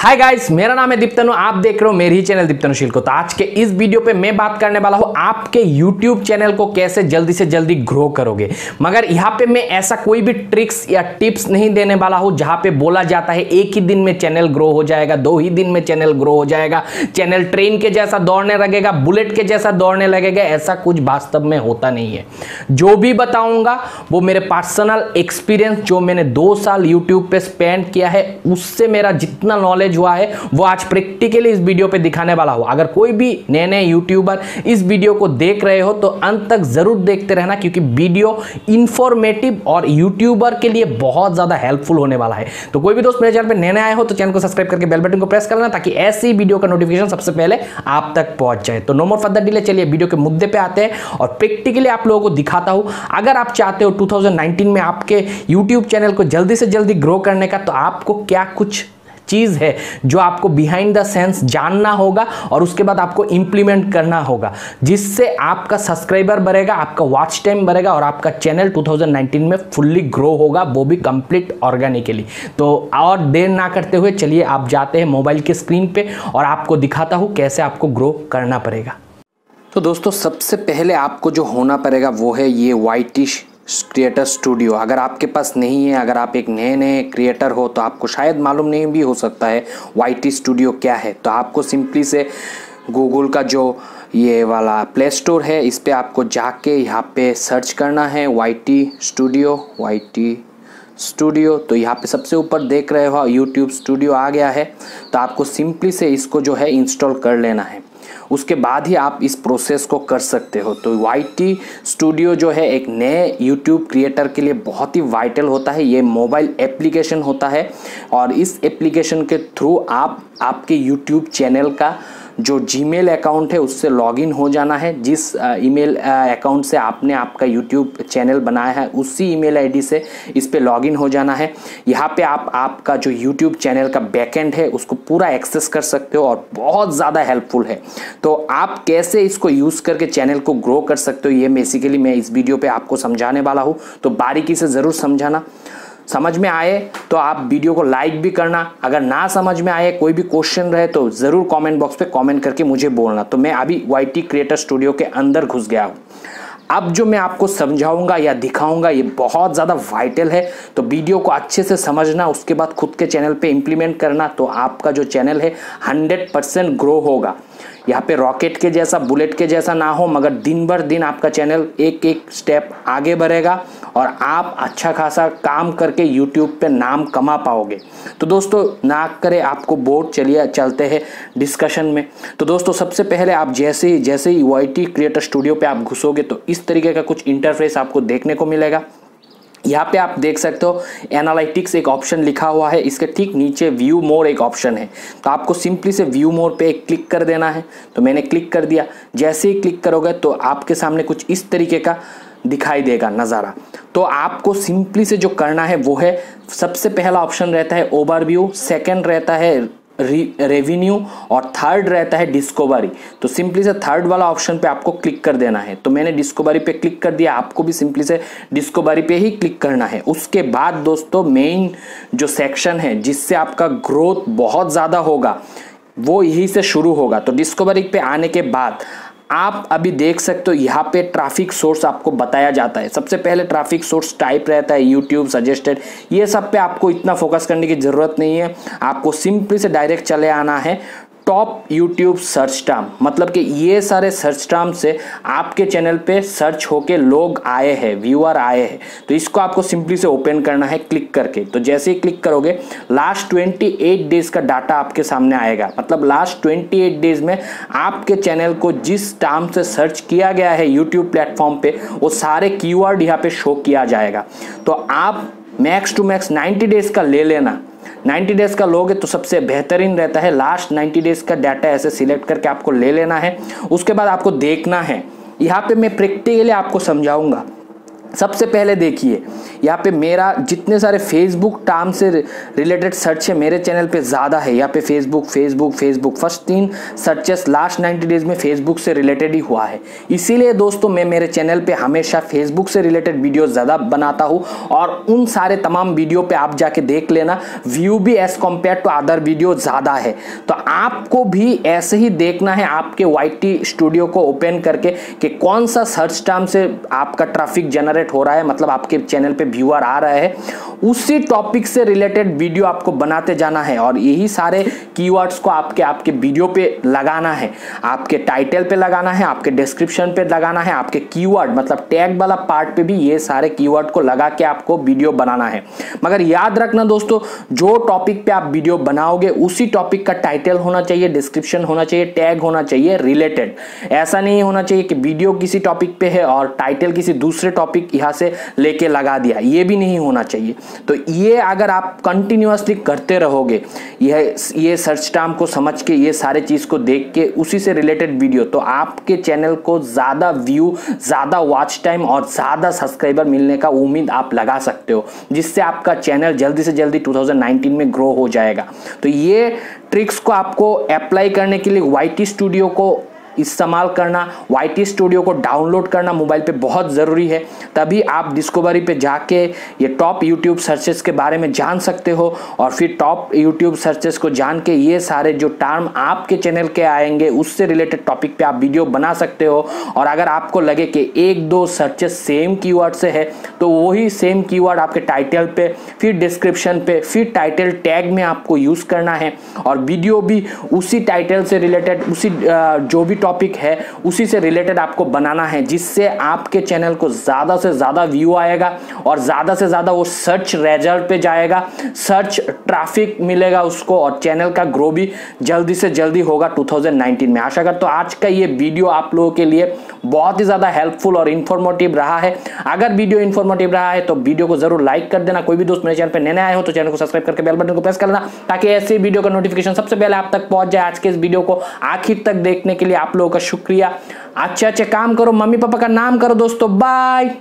Hi guys मेरा नाम है दीप्तनु। आप देख रहे हो मेरे ही चैनल दीप्तनुशील को तो आज के इस वीडियो पे मैं बात करने वाला हूँ आपके यूट्यूब चैनल को कैसे जल्दी से जल्दी ग्रो करोगे। मगर यहाँ पे मैं ऐसा कोई भी ट्रिक्स या टिप्स नहीं देने वाला हूँ, जहाँ पे बोला जाता है एक ही दिन में चैनल ग्रो हो जाएगा, दो ही दिन में चैनल ग्रो हो जाएगा। चैनल ट्रेन के जैसा दौड़ने लगेगा बुलेट के जैसा दौड़ने लगेगा, ऐसा कुछ वास्तव में होता नहीं है। जो भी बताऊँगा, वो मेरे पर्सनल एक्सपीरियंस जो मैंने दो साल यूट्यूब पे स्पेंड किया है, उससे मेरा जितना नॉलेज नॉलेज हुआ है, वो आज प्रैक्टिकली इस वीडियो पे दिखाने वाला हूँ। अगर कोई भी नए नए यूट्यूबर इस वीडियो को देख रहे हो तो अंत तक ज़रूर देखते रहना, क्योंकि वीडियो इंफॉर्मेटिव और यूट्यूबर के लिए बहुत ज़्यादा हेल्पफुल होने वाला है। तो कोई भी दोस्त मेरे चैनल पर नए आए हो तो चैनल को सब्सक्राइब करके बेल बटन को प्रेस करना ताकि ऐसी वीडियो का नोटिफिकेशन सबसे पहले आप तक पहुँच जाए। तो नो मोर फर्दर डिले चलिए वीडियो के मुद्दे पे आते हैं और प्रैक्टिकली आप लोगों को दिखाता हूँ। अगर आप चाहते हो, 2019 में आपके YouTube चैनल को जल्दी से जल्दी ग्रो करने का तो आपको क्या कुछ चीज़ है जो आपको बिहाइंड द सेंस जानना होगा और उसके बाद आपको इंप्लीमेंट करना होगा। जिससे आपका सब्सक्राइबर बढ़ेगा, आपका वॉच टाइम बढ़ेगा और आपका चैनल 2019 में फुल्ली ग्रो होगा, वो भी कंप्लीट ऑर्गेनिकली तो और देर ना करते हुए चलिए आप जाते हैं मोबाइल के स्क्रीन पे और आपको दिखाता हूँ कैसे आपको ग्रो करना पड़ेगा। तो दोस्तों, सबसे पहले आपको जो होना पड़ेगा वो है ये वाइटिश क्रिएटर स्टूडियो अगर आपके पास नहीं है, अगर आप एक नए नए क्रिएटर हो तो आपको शायद मालूम नहीं भी हो सकता है वाईटी स्टूडियो क्या है। तो आपको सिंपली से गूगल का जो ये वाला प्ले स्टोर है, इस पर आपको जाके यहाँ पे सर्च करना है Y T studio Y T studio तो यहाँ पे सबसे ऊपर देख रहे हो यूट्यूब स्टूडियो आ गया है। तो आपको सिंपली से इसको जो है इंस्टॉल कर लेना है। उसके बाद ही आप इस प्रोसेस को कर सकते हो। तो टी स्टूडियो जो है एक नए यूट्यूब क्रिएटर के लिए बहुत ही वाइटल होता है। ये मोबाइल एप्लीकेशन होता है और इस एप्लीकेशन के थ्रू आप, आपके यूट्यूब चैनल का जो जीमेल अकाउंट है, उससे लॉगिन हो जाना है। जिस ईमेल अकाउंट से आपने आपका यूट्यूब चैनल बनाया है, उसी ईमेल आईडी से इस पे लॉगिन हो जाना है। यहाँ पे आप, आपका जो यूट्यूब चैनल का बैकएंड है, उसको पूरा एक्सेस कर सकते हो और बहुत ज़्यादा हेल्पफुल है। तो आप कैसे इसको यूज़ करके चैनल को ग्रो कर सकते हो, ये बेसिकली मैं इस वीडियो पर आपको समझाने वाला हूँ। तो बारीकी से ज़रूर समझाना। समझ में आए तो आप वीडियो को लाइक भी करना। अगर ना समझ में आए, कोई भी क्वेश्चन रहे तो ज़रूर कमेंट बॉक्स पे कमेंट करके मुझे बोलना। तो मैं अभी YT क्रिएटर स्टूडियो के अंदर घुस गया हूँ। अब जो मैं आपको समझाऊँगा या दिखाऊँगा, ये बहुत ज़्यादा वाइटल है। तो वीडियो को अच्छे से समझना, उसके बाद खुद के चैनल पे इंप्लीमेंट करना तो आपका जो चैनल है हंड्रेड परसेंट ग्रो होगा। यहाँ पे रॉकेट के जैसा, बुलेट के जैसा ना हो, मगर दिन भर दिन आपका चैनल एक एक स्टेप आगे बढ़ेगा और आप अच्छा खासा काम करके यूट्यूब पे नाम कमा पाओगे। तो दोस्तों, ना करे आपको बोर्ड चलिए चलते हैं डिस्कशन में। तो दोस्तों, सबसे पहले आप जैसे ही जैसे ही वाई क्रिएटर स्टूडियो पे आप घुसोगे तो इस तरीके का कुछ इंटरफेस आपको देखने को मिलेगा। यहाँ पे आप देख सकते हो एनालिटिक्स एक ऑप्शन लिखा हुआ है, इसके ठीक नीचे व्यू मोर एक ऑप्शन है। तो आपको सिंपली से व्यू मोर पे एक क्लिक कर देना है। तो मैंने क्लिक कर दिया। जैसे ही क्लिक करोगे तो आपके सामने कुछ इस तरीके का दिखाई देगा नज़ारा। तो आपको सिंपली से जो करना है वो है, सबसे पहला ऑप्शन रहता है ओवरव्यू सेकंड रहता है रेवेन्यू और थर्ड रहता है डिस्कवरी तो सिंपली से थर्ड वाला ऑप्शन पे आपको क्लिक कर देना है. तो मैंने डिस्कवरी पे क्लिक कर दिया. आपको भी सिंपली से डिस्कवरी पे ही क्लिक करना है. उसके बाद दोस्तों मेन जो सेक्शन है, जिससे आपका ग्रोथ बहुत ज़्यादा होगा, वो यही से शुरू होगा. तो डिस्कवरी पे आने के बाद आप अभी देख सकते हो, यहाँ पे ट्रैफ़िक सोर्स आपको बताया जाता है। सबसे पहले ट्रैफ़िक सोर्स टाइप रहता है यूट्यूब सजेस्टेड ये सब पे आपको इतना फोकस करने की ज़रूरत नहीं है। आपको सिंपली से डायरेक्ट चले आना है। टॉप यूट्यूब सर्च टर्म मतलब कि ये सारे सर्च टर्म से आपके चैनल पे सर्च होके लोग आए हैं व्यूअर आए हैं। तो इसको आपको सिंपली से ओपन करना है क्लिक करके। तो जैसे ही क्लिक करोगे लास्ट 28 डेज़ का डाटा आपके सामने आएगा। मतलब लास्ट 28 डेज़ में आपके चैनल को जिस टर्म से सर्च किया गया है यूट्यूब प्लेटफॉर्म पे, वो सारे कीवर्ड यहाँ पे शो किया जाएगा। तो आप मैक्स टू मैक्स 90 डेज़ का ले लेना। 90 डेज़ का लोगे तो सबसे बेहतरीन रहता है। लास्ट 90 डेज़ का डाटा ऐसे सिलेक्ट करके आपको ले लेना है। उसके बाद आपको देखना है। यहाँ पे मैं प्रैक्टिकली आपको समझाऊँगा। सबसे पहले देखिए, यहाँ पे मेरा जितने सारे फेसबुक टर्म से रिलेटेड सर्च है, मेरे चैनल पे ज़्यादा है। यहाँ पे फेसबुक फेसबुक फेसबुक फ़र्स्ट तीन सर्चेस लास्ट 90 डेज़ में फेसबुक से रिलेटेड ही हुआ है। इसीलिए दोस्तों, मैं मेरे चैनल पे हमेशा फेसबुक से रिलेटेड वीडियो ज़्यादा बनाता हूँ और उन सारे तमाम वीडियो पर आप जाके देख लेना। व्यू भी as compare to other video ज़्यादा है। तो आपको भी ऐसे ही देखना है आपके वाई स्टूडियो को ओपन करके कि कौन सा सर्च टर्म से आपका ट्रैफ़िक जनरेट जनरेट हो रहा है मतलब आपके चैनल पे व्यूअर आ रहा है, उसी टॉपिक से रिलेटेड वीडियो आपको बनाते जाना है और यही सारे कीवर्ड्स को आपके आपके वीडियो पे लगाना है, आपके टाइटल पे लगाना है, आपके डिस्क्रिप्शन पे लगाना है, आपके कीवर्ड मतलब टैग वाला पार्ट पे भी ये सारे कीवर्ड को लगा के आपको वीडियो बनाना है। मगर याद रखना दोस्तों, जो टॉपिक पे आप वीडियो बनाओगे, उसी टॉपिक का टाइटल होना चाहिए डिस्क्रिप्शन होना चाहिए टैग होना चाहिए रिलेटेड ऐसा नहीं होना चाहिए कि वीडियो किसी टॉपिक पे है और टाइटल किसी दूसरे टॉपिक यहाँ से लेके लगा दिया। ये भी नहीं होना चाहिए। तो ये अगर आप कंटिन्यूसली करते रहोगे, यह, ये सर्च टर्म को समझ के, ये सारे चीज़ को देख के, उसी से रिलेटेड वीडियो तो आपके चैनल को ज़्यादा व्यू ज़्यादा वॉच टाइम और ज़्यादा सब्सक्राइबर मिलने का उम्मीद आप लगा सकते हो, जिससे आपका चैनल जल्दी से जल्दी 2019 में ग्रो हो जाएगा। तो ये ट्रिक्स को आपको अप्लाई करने के लिए YT स्टूडियो को इस्तेमाल करना वाईटी स्टूडियो को डाउनलोड करना मोबाइल पे बहुत ज़रूरी है। तभी आप डिस्कवरी पे जाके ये टॉप यूट्यूब सर्चेस के बारे में जान सकते हो और फिर टॉप यूट्यूब सर्चेस को जान के ये सारे जो टर्म आपके चैनल के आएँगे, उससे रिलेटेड टॉपिक पे आप वीडियो बना सकते हो। और अगर आपको लगे कि एक दो सर्चेस सेम कीवर्ड से है तो वही सेम कीवर्ड आपके टाइटल पे, फिर डिस्क्रिप्शन पे, फिर टाइटल टैग में आपको यूज़ करना है। और वीडियो भी उसी टाइटल से रिलेटेड उसी जो भी टॉपिक है, उसी से रिलेटेड आपको बनाना है, जिससे आपके चैनल को ज़्यादा से ज़्यादा व्यू आएगा और ज़्यादा से ज़्यादा वो सर्च रिज़ल्ट पे जाएगा। सर्च ट्रैफ़िक मिलेगा उसको और चैनल का ग्रो भी जल्दी से जल्दी होगा 2019 में। आशा कर तो आज का ये वीडियो आप लोगों के लिए बहुत ही ज़्यादा हेल्पफुल और इन्फॉर्मेटिव रहा है। अगर वीडियो इन्फॉर्मेटिव रहा है तो वीडियो को ज़रूर लाइक कर देना। कोई भी दोस्त मेरे चैनल पर नए आए हो तो चैनल को सब्सक्राइब करके बेल बटन को प्रेस कर लेना, ताकि ऐसे वीडियो का नोटिफिकेशन सबसे पहले आप तक पहुँच जाए आज के इस वीडियो को आखिर तक देखने के लिए। आप लोगों का शुक्रिया। अच्छे अच्छे काम करो मम्मी पापा का नाम करो, दोस्तों, बाय।